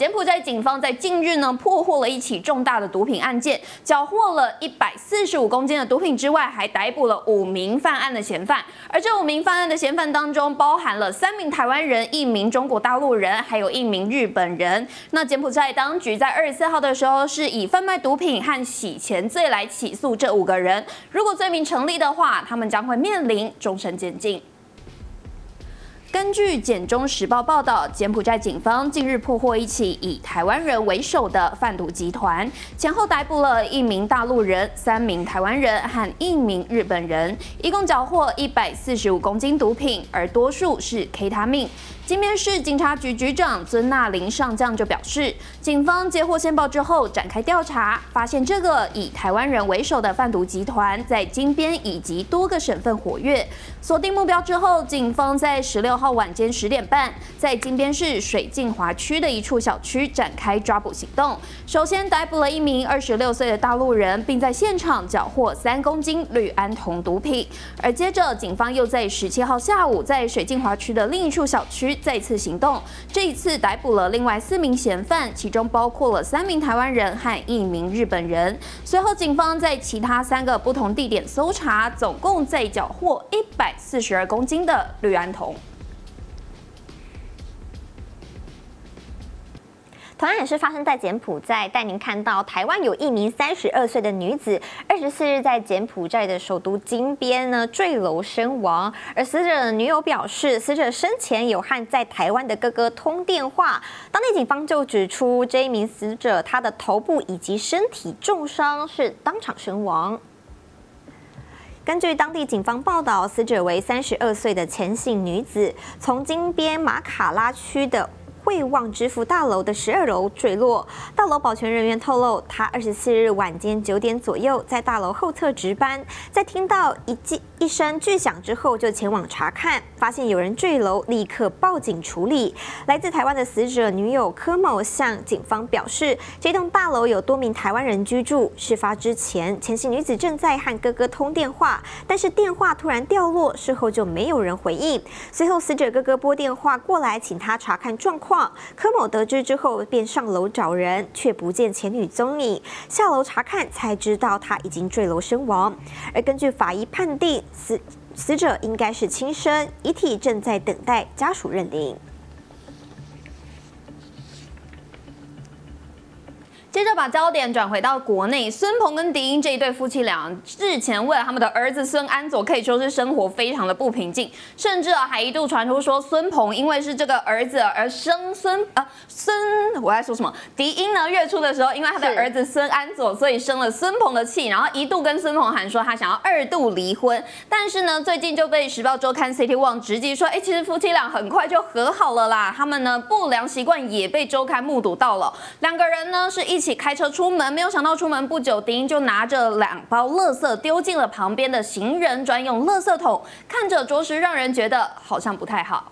柬埔寨警方在近日呢破获了一起重大的毒品案件，缴获了一百四十五公斤的毒品之外，还逮捕了五名犯案的嫌犯。而这五名犯案的嫌犯当中，包含了三名台湾人、一名中国大陆人，还有一名日本人。那柬埔寨当局在二十四号的时候，是以贩卖毒品和洗钱罪来起诉这五个人。如果罪名成立的话，他们将会面临终身监禁。根据《简中时报》报道，柬埔寨警方近日破获一起以台湾人为首的贩毒集团，前后逮捕了一名大陆人、三名台湾人和一名日本人，一共缴获一百四十五公斤毒品，而多数是 K 他命。金边市警察局局长尊纳林上将就表示，警方接获线报之后展开调查，发现这个以台湾人为首的贩毒集团在金边以及多个省份活跃。锁定目标之后，警方在十六号晚间十点半，在金边市水镜华区的一处小区展开抓捕行动。首先逮捕了一名二十六岁的大陆人，并在现场缴获三公斤氯胺酮毒品。而接着，警方又在十七号下午在水镜华区的另一处小区。再次行动，这一次逮捕了另外四名嫌犯，其中包括了三名台湾人和一名日本人。随后，警方在其他三个不同地点搜查，总共再缴获一百四十二公斤的氯胺酮。同样也是发生在柬埔寨，带您看到台湾有一名三十二岁的女子，二十四日在柬埔寨的首都金边呢坠楼身亡。而死者的女友表示，死者生前有和在台湾的哥哥通电话。当地警方就指出，这一名死者他的头部以及身体重伤，是当场身亡。根据当地警方报道，死者为三十二岁的前姓女子，从金边马卡拉区的。汇旺支付大楼的十二楼坠落。大楼保全人员透露，他二十四日晚间九点左右在大楼后侧值班，在听到一记一声巨响之后，就前往查看，发现有人坠楼，立刻报警处理。来自台湾的死者女友柯某向警方表示，这栋大楼有多名台湾人居住。事发之前，前妻女子正在和哥哥通电话，但是电话突然掉落，事后就没有人回应。随后，死者哥哥拨电话过来，请他查看状况。柯某得知之后，便上楼找人，却不见前女踪影。下楼查看，才知道她已经坠楼身亡。而根据法医判定，死死者应该是轻生，遗体正在等待家属认定。接着把焦点转回到国内，孙鹏跟迪英这一对夫妻俩日前为了他们的儿子孙安佐，可以说是生活非常的不平静，甚至啊还一度传出说孙鹏因为是这个儿子而生孙啊孙，我在说什么？迪英呢月初的时候，因为他的儿子孙安佐，所以生了孙鹏的气，然后一度跟孙鹏喊说他想要二度离婚，但是呢最近就被时报周刊 City One 直击说，哎其实夫妻俩很快就和好了啦，他们呢不良习惯也被周刊目睹到了，两个人呢是一。起起开车出门，没有想到出门不久，丁就拿着两包垃圾丢进了旁边的行人专用垃圾桶，看着着实让人觉得好像不太好。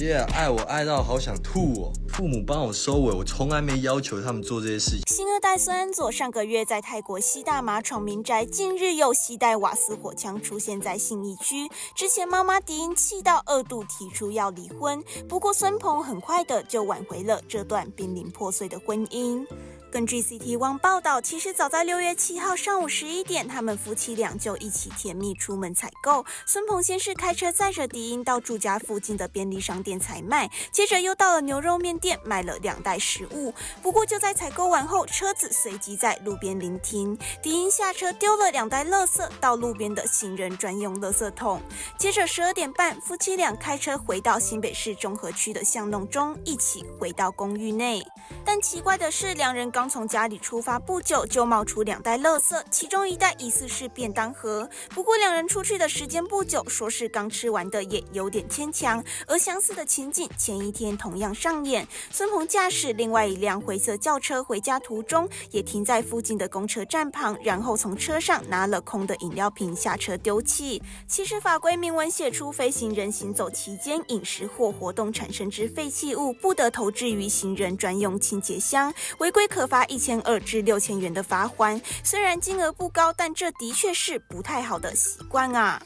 耶，爱我爱到好想吐哦！父母帮我收尾，我从来没要求他们做这些事情。新二代孙安佐上个月在泰国西大马闯民宅，近日又携带瓦斯火枪出现在信义区。之前妈妈迪英气到二度提出要离婚，不过孙鹏很快的就挽回了这段濒临破碎的婚姻。根据 CT One 报道，其实早在六月七号上午十一点，他们夫妻俩就一起甜蜜出门采购。孙鹏先是开车载着迪英到住家附近的便利商店采卖，接着又到了牛肉面店买了两袋食物。不过就在采购完后，车子随即在路边临停，迪英下车丢了两袋垃圾到路边的行人专用垃圾桶。接着十二点半，夫妻俩开车回到新北市中和区的巷弄中，一起回到公寓内。但奇怪的是，两人刚从家里出发不久，就冒出两袋垃圾，其中一袋疑似是便当盒。不过两人出去的时间不久，说是刚吃完的，也有点牵强。而相似的情景前一天同样上演，孙鹏驾驶另外一辆灰色轿车回家途中，也停在附近的公车站旁，然后从车上拿了空的饮料瓶下车丢弃。其实法规明文写出，飞行人行走期间饮食或活动产生之废弃物，不得投掷于行人专用清洁箱，违规可。发一千二至六千元的罚款，虽然金额不高，但这的确是不太好的习惯啊。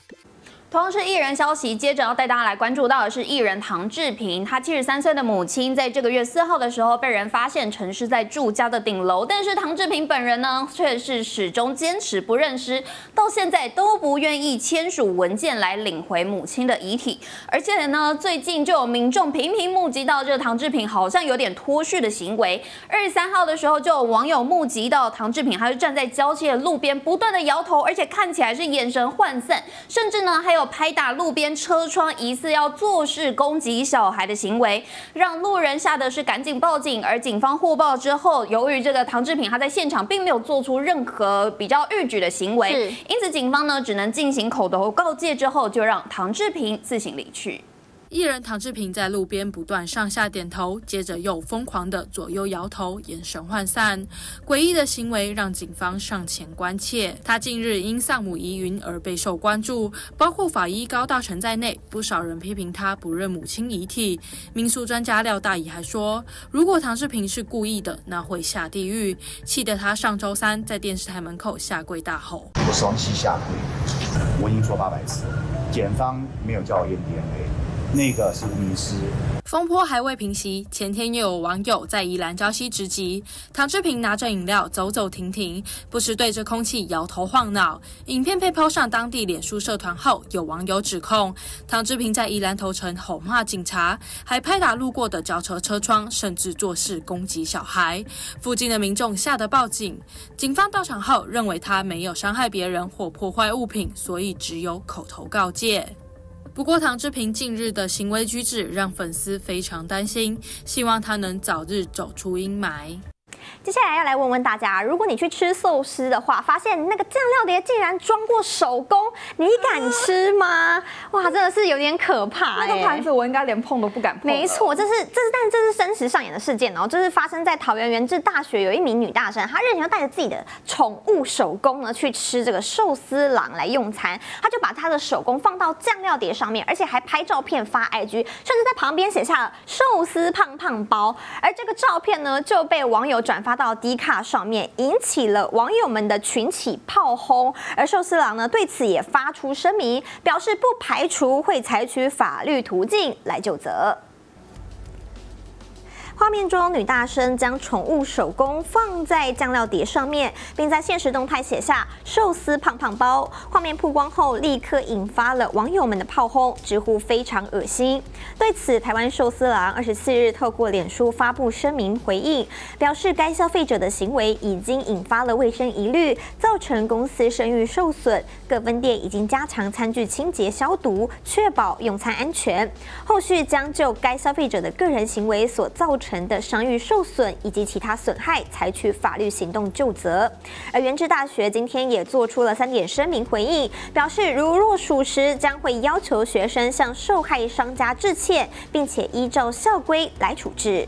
同样是艺人消息，接着要带大家来关注到的是艺人唐志平，他七十三岁的母亲在这个月四号的时候被人发现沉尸在住家的顶楼，但是唐志平本人呢却是始终坚持不认尸，到现在都不愿意签署文件来领回母亲的遗体，而且呢最近就有民众频频目击到这个唐志平好像有点脱序的行为，二十三号的时候就有网友目击到唐志平，他就站在郊区的路边不断的摇头，而且看起来是眼神涣散，甚至呢还有有。拍打路边车窗，疑似要做事攻击小孩的行为，让路人吓得是赶紧报警。而警方获报之后，由于这个唐志平他在现场并没有做出任何比较逾矩的行为，因此警方呢只能进行口头告诫之后，就让唐志平自行离去。艺人唐志平在路边不断上下点头，接着又疯狂的左右摇头，眼神涣散。诡异的行为让警方上前关切。他近日因丧母疑云而备受关注，包括法医高大成在内，不少人批评他不认母亲遗体。民俗专家廖大仪还说，如果唐志平是故意的，那会下地狱。气得他上周三在电视台门口下跪大吼：“我双膝下跪，我已经说八百次，检方没有叫我验 DNA。”那个是名师。风波还未平息，前天又有网友在宜兰礁溪直击唐志平拿着饮料走走停停，不时对着空气摇头晃脑。影片被抛上当地脸书社团后，有网友指控唐志平在宜兰头城吼骂警察，还拍打路过的轿车车窗，甚至做事攻击小孩。附近的民众吓得报警，警方到场后认为他没有伤害别人或破坏物品，所以只有口头告诫。不过，唐志平近日的行为举止让粉丝非常担心，希望他能早日走出阴霾。接下来要来问问大家，如果你去吃寿司的话，发现那个酱料碟竟然装过手工，你敢吃吗？哇，真的是有点可怕。那个盘子我应该连碰都不敢碰。没错，这是这是，但这是真实上演的事件哦。这是发生在桃园元智大学，有一名女大生，她日前带着自己的宠物手工呢去吃这个寿司郎来用餐，她就把她的手工放到酱料碟上面，而且还拍照片发 IG，甚至在旁边写下了寿司胖胖包。而这个照片呢，就被网友转。发到 D 卡上面，引起了网友们的群起炮轰。而寿司郎呢，对此也发出声明，表示不排除会采取法律途径来就责。画面中，女大生将宠物手工放在酱料碟上面，并在现实动态写下“寿司胖胖包”。画面曝光后，立刻引发了网友们的炮轰，直呼非常恶心。对此，台湾寿司郎二十四日透过脸书发布声明回应，表示该消费者的行为已经引发了卫生疑虑，造成公司声誉受损。各分店已经加强餐具清洁消毒，确保用餐安全。后续将就该消费者的个人行为所造成。的商誉受损以及其他损害，采取法律行动就责。而原治大学今天也做出了三点声明回应，表示如若属实，将会要求学生向受害商家致歉，并且依照校规来处置。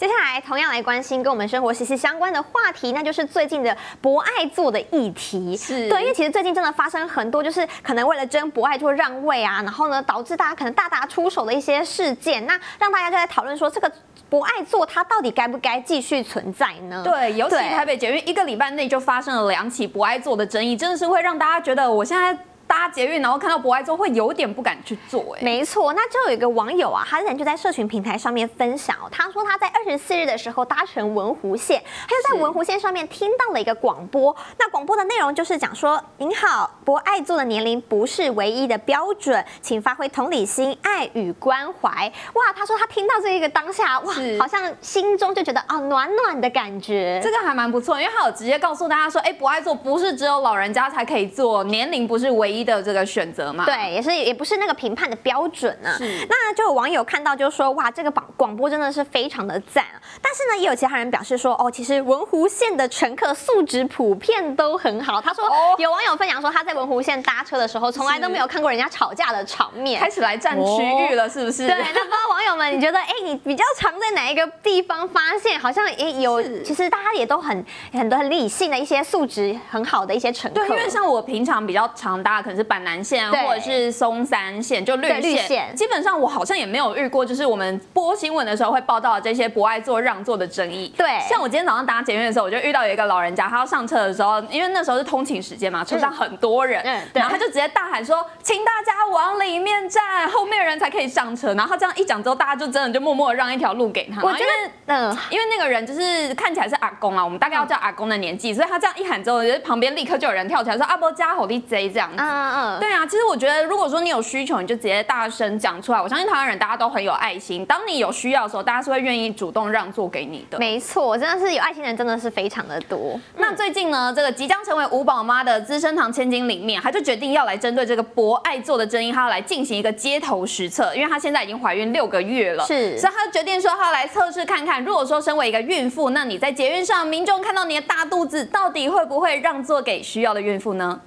接下来，同样来关心跟我们生活息息相关的话题，那就是最近的博爱座的议题。是对，因为其实最近真的发生很多，就是可能为了争博爱座让位啊，然后呢，导致大家可能大打出手的一些事件，那让大家就在讨论说，这个博爱做它到底该不该继续存在呢？对，尤其台北捷运一个礼拜内就发生了两起博爱做的争议，真的是会让大家觉得我现在。搭捷运，然后看到博爱座会有点不敢去做，哎，没错，那就有一个网友啊，他之前就在社群平台上面分享，哦他说他在二十四日的时候搭乘文湖线，他就在文湖线上面听到了一个广播，那广播的内容就是讲说，您好，博爱座的年龄不是唯一的标准，请发挥同理心、爱与关怀。哇，他说他听到这一个当下，哇，好像心中就觉得啊暖暖的感觉，这个还蛮不错，因为他有直接告诉大家说，哎，博爱座不是只有老人家才可以坐，年龄不是唯一。的这个选择嘛，对，也是也不是那个评判的标准呢。那就有网友看到就说，哇，这个广广播真的是非常的赞。但是呢，也有其他人表示说，哦，其实文湖线的乘客素质普遍都很好。他说，有网友分享说，他在文湖线搭车的时候，从来都没有看过人家吵架的场面。开始来占区域了，是不是？对。那不知道网友们，你觉得，哎，你比较常在哪一个地方发现，好像也有，其实大家也都很很多很理性的一些素质很好的一些乘客。对，因为像我平常比较常搭。是板南线或者是松山线，就绿对绿线。基本上我好像也没有遇过，就是我们播新闻的时候会报道这些不爱做让座的争议。对像我今天早上搭捷运的时候，我就遇到有一个老人家，他要上车的时候，因为那时候是通勤时间嘛，车上很多人，然后他就直接大喊说：“请大家往里面站，后面的人才可以上车。”然后他这样一讲之后，大家就真的就默默地让一条路给他。我觉得，嗯，因为那个人就是看起来是阿公啊，我们大概要叫阿公的年纪，所以他这样一喊之后，就是旁边立刻就有人跳起来说：“阿伯加吼力贼这样子。嗯嗯嗯，对啊，其实我觉得，如果说你有需求，你就直接大声讲出来。我相信台湾人大家都很有爱心，当你有需要的时候，大家是会愿意主动让座给你的。没错，真的是有爱心人，真的是非常的多。那最近呢，这个即将成为五宝妈的资生堂千金里面，她就决定要来针对这个博爱座的争议，她要来进行一个街头实测，因为她现在已经怀孕六个月了，是所以她就决定说，她要来测试看看，如果说身为一个孕妇，那你在捷运上，民众看到你的大肚子，到底会不会让座给需要的孕妇呢？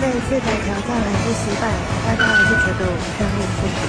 那一次的挑战还是失败，大家还是觉得我们这样很辛苦。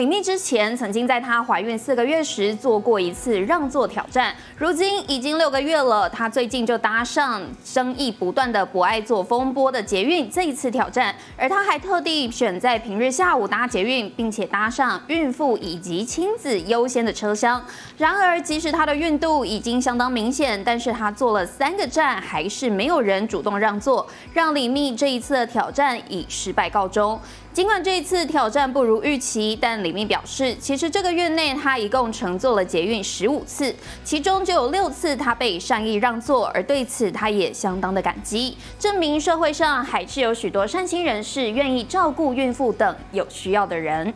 李密之前曾经在她怀孕四个月时做过一次让座挑战，如今已经六个月了，她最近就搭上争议不断的不爱做风波的捷运这一次挑战，而她还特地选在平日下午搭捷运，并且搭上孕妇以及亲子优先的车厢。然而，即使她的孕肚已经相当明显，但是她坐了三个站，还是没有人主动让座，让李密这一次的挑战以失败告终。尽管这一次挑战不如预期，但李密表示，其实这个月内他一共乘坐了捷运十五次，其中就有六次他被善意让座，而对此他也相当的感激，证明社会上还是有许多善心人士愿意照顾孕妇等有需要的人。